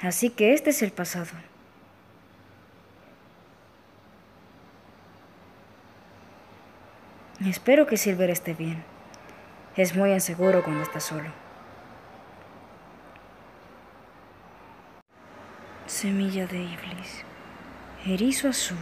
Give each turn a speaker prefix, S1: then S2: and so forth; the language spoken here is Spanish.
S1: Así que este es el pasado. Espero que Silver esté bien. Es muy inseguro cuando está solo. Semilla de Iblis. Erizo azul.